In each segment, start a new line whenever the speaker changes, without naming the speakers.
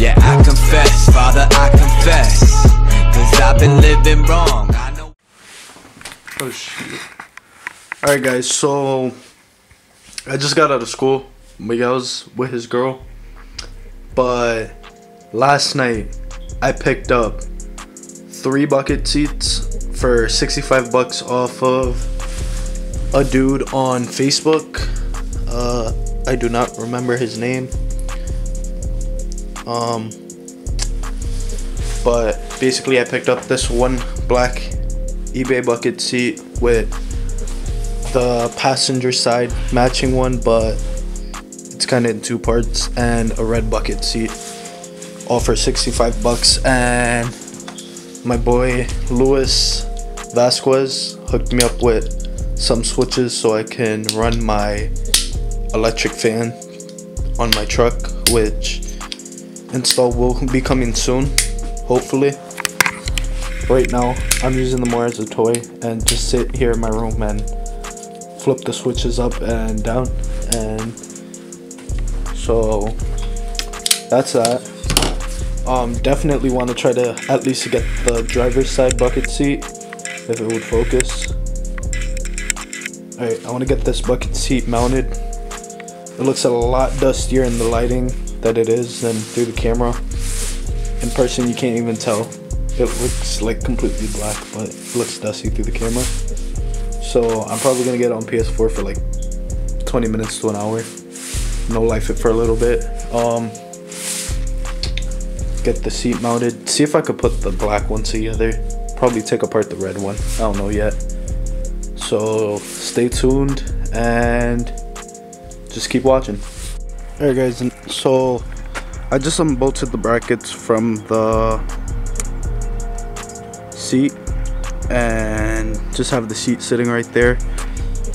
Yeah, I confess, Father, I confess. Cause I've been living wrong. I know.
Oh shit. Alright guys, so I just got out of school. Miguel's with his girl. But last night I picked up three bucket seats for 65 bucks off of a dude on Facebook. Uh I do not remember his name. Um but basically I picked up this one black eBay bucket seat with the passenger side matching one, but it's kind of in two parts, and a red bucket seat, all for 65 bucks. And my boy Luis Vasquez hooked me up with some switches so I can run my electric fan on my truck, which install will be coming soon, hopefully. Right now I'm using them more as a toy and just sit here in my room and flip the switches up and down and so that's that. Um definitely want to try to at least get the driver's side bucket seat if it would focus. All right I want to get this bucket seat mounted. It looks a lot dustier in the lighting that it is than through the camera in person you can't even tell it looks like completely black, but it looks dusty through the camera. So I'm probably gonna get it on PS4 for like 20 minutes to an hour. No life it for a little bit. Um, get the seat mounted. See if I could put the black one together. Probably take apart the red one. I don't know yet. So stay tuned and just keep watching. Alright guys, so I just unbolted the brackets from the seat and just have the seat sitting right there.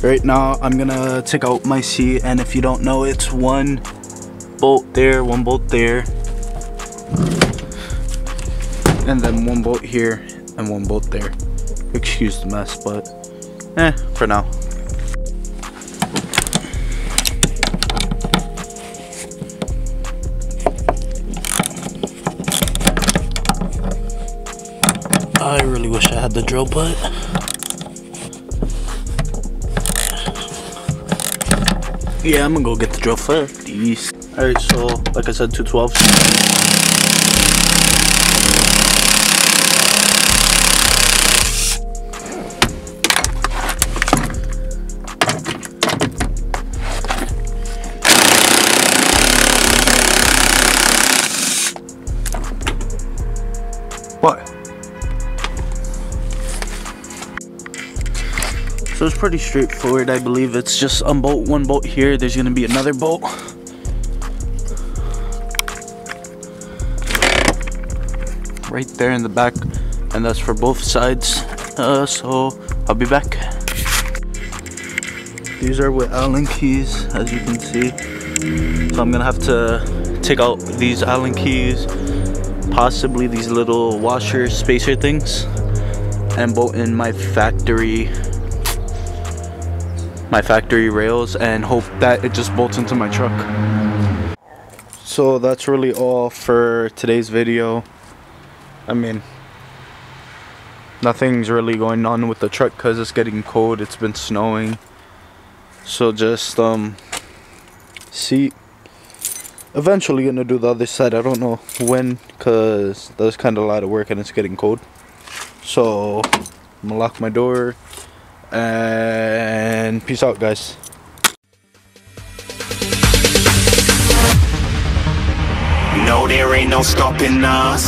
Right now I'm gonna take out my seat and if you don't know it's one bolt there one bolt there and then one bolt here and one bolt there. Excuse the mess but eh for now I really wish I had the drill butt. Yeah, I'm gonna go get the drill first. Alright, so like I said, 212. So it's pretty straightforward, I believe. It's just unbolt one bolt here. There's gonna be another bolt. Right there in the back, and that's for both sides. Uh, so I'll be back. These are with Allen keys, as you can see. So I'm gonna have to take out these Allen keys, possibly these little washer spacer things, and bolt in my factory my factory rails and hope that it just bolts into my truck. So that's really all for today's video. I mean, nothing's really going on with the truck because it's getting cold. It's been snowing. So just, um, see, eventually gonna do the other side. I don't know when because that's kind of a lot of work and it's getting cold. So I'm gonna lock my door and peace out guys
No, there ain't no stopping us.